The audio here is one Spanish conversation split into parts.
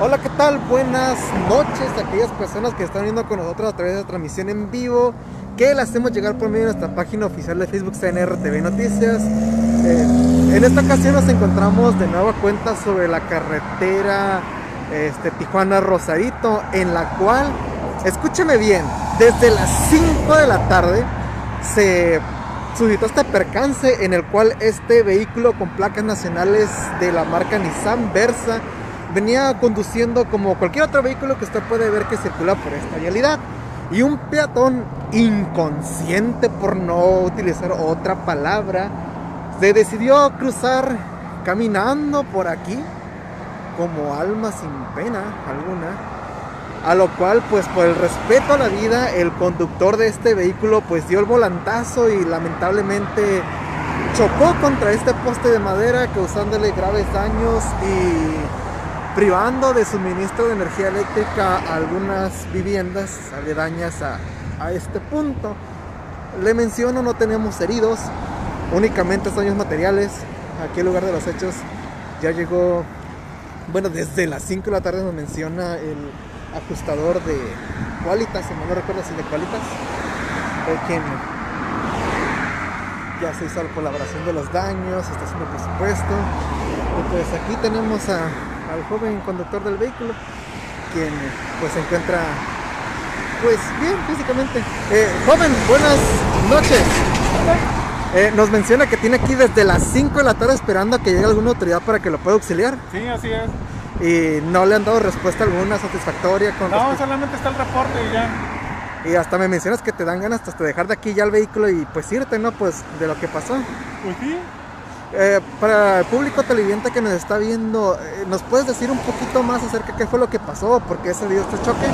Hola, ¿qué tal? Buenas noches a aquellas personas que están viendo con nosotros a través de la transmisión en vivo que la hacemos llegar por medio de nuestra página oficial de Facebook CNR TV Noticias. Eh, en esta ocasión nos encontramos de nueva cuenta sobre la carretera este, Tijuana-Rosarito, en la cual, escúcheme bien, desde las 5 de la tarde se suscitó este percance en el cual este vehículo con placas nacionales de la marca Nissan Versa venía conduciendo como cualquier otro vehículo que usted puede ver que circula por esta realidad. Y un peatón inconsciente, por no utilizar otra palabra, se decidió cruzar caminando por aquí como alma sin pena alguna. A lo cual, pues por el respeto a la vida, el conductor de este vehículo pues dio el volantazo y lamentablemente chocó contra este poste de madera causándole graves daños y privando de suministro de energía eléctrica a algunas viviendas aledañas a, este punto. Le menciono, no tenemos heridos, únicamente daños materiales. Aquí el lugar de los hechos ya llegó, bueno, desde las 5 de la tarde nos menciona el ajustador de Qualitas, si no recuerdo si de Qualitas, o quien ya se hizo la colaboración de los daños, está haciendo presupuesto. Y pues aquí tenemos a al joven conductor del vehículo, quien pues se encuentra pues bien físicamente. Eh, joven, buenas noches. Eh, nos menciona que tiene aquí desde las 5 de la tarde esperando a que llegue alguna autoridad para que lo pueda auxiliar. Sí, así es. Y no le han dado respuesta alguna satisfactoria. Con no, solamente está el reporte y ya. Y hasta me mencionas que te dan ganas hasta de dejar de aquí ya el vehículo y pues irte, ¿no? Pues de lo que pasó. Pues sí. Eh, para el público televidente que nos está viendo, eh, ¿nos puedes decir un poquito más acerca de qué fue lo que pasó? ¿Por qué se dio este choque?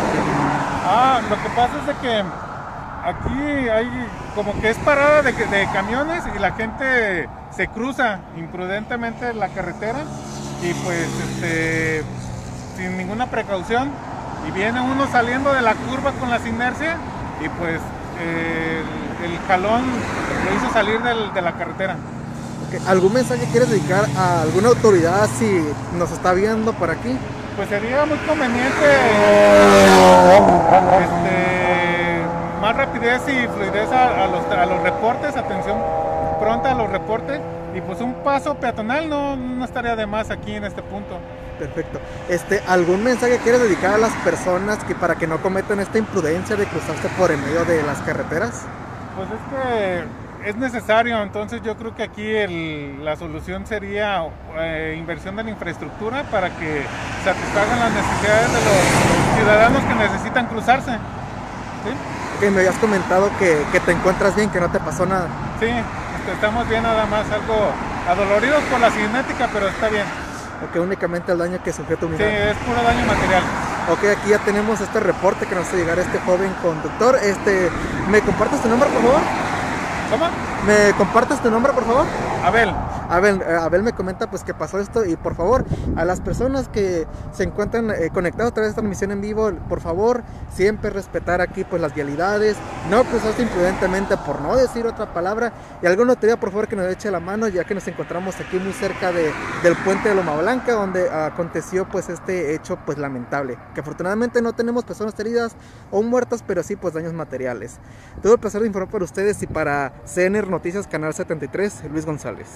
Ah, lo que pasa es de que aquí hay como que es parada de, de camiones y la gente se cruza imprudentemente la carretera y pues este, sin ninguna precaución y viene uno saliendo de la curva con las inercias y pues eh, el, jalón lo hizo salir de la carretera. ¿Algún mensaje quieres dedicar a alguna autoridad si nos está viendo por aquí? Pues sería muy conveniente este, más rapidez y fluidez a, los, reportes, atención pronta a los reportes y pues un paso peatonal no, no estaría de más aquí en este punto. Perfecto. Este, ¿Algún mensaje quieres dedicar a las personas que para que no cometan esta imprudencia de cruzarse por en medio de las carreteras? Pues es que es necesario, entonces yo creo que aquí la solución sería eh, inversión de la infraestructura para que satisfagan las necesidades de los ciudadanos que necesitan cruzarse. Que me habías comentado que, te encuentras bien, que no te pasó nada. Sí, este, estamos bien nada más, algo adoloridos por la cinética, pero está bien. Ok, únicamente el daño que sufrió tu mirada. Sí, es puro daño material. Ok, aquí ya tenemos este reporte que nos hace llegar este joven conductor. Este, ¿Me compartes tu nombre, por favor? ¿Cómo? ¿Me compartes tu nombre, por favor? Abel. Abel, eh, Abel me comenta pues que pasó esto y por favor, a las personas que se encuentran eh, conectadas a través de esta transmisión en vivo, por favor, siempre respetar aquí pues las vialidades, no cruzarse imprudentemente por no decir otra palabra y alguna autoridad por favor que nos eche la mano ya que nos encontramos aquí muy cerca de, del puente de Loma Blanca donde aconteció pues este hecho pues lamentable, que afortunadamente no tenemos personas heridas o muertas, pero sí pues daños materiales. Todo el placer de informar para ustedes y para CNR Noticias Canal 73, Luis González.